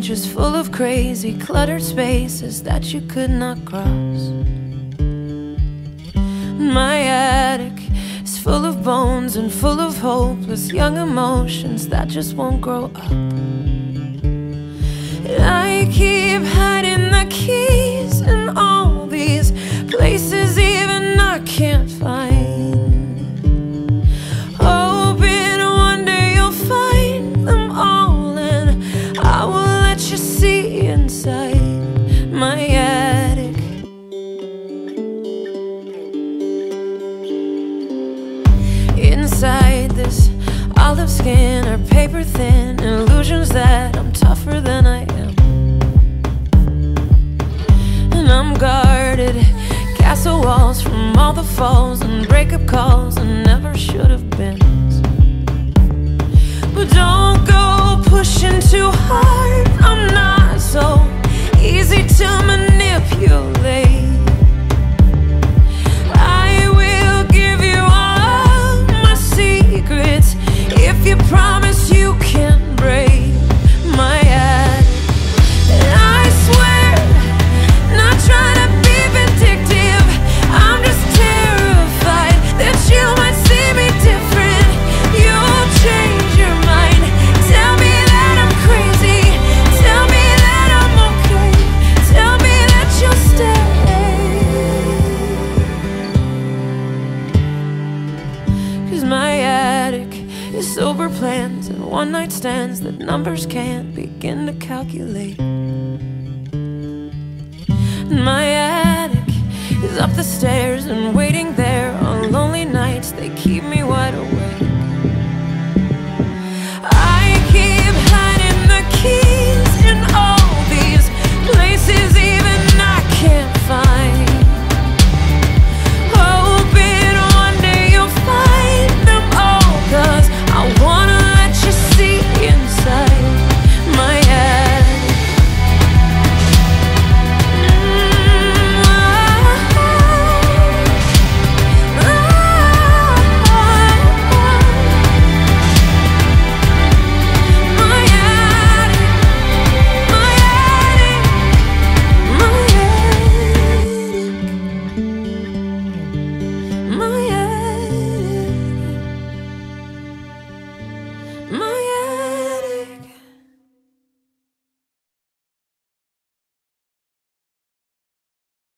just full of crazy, cluttered spaces that you could not cross. My attic is full of bones and full of hopeless young emotions that just won't grow up. Inside my attic. Inside this olive skin are paper thin illusions that I'm tougher than I am. And I'm guarded, castle walls from all the falls and breakup calls and never should have is sober plans and one night stands that numbers can't begin to calculate. And my attic is up the stairs and waiting there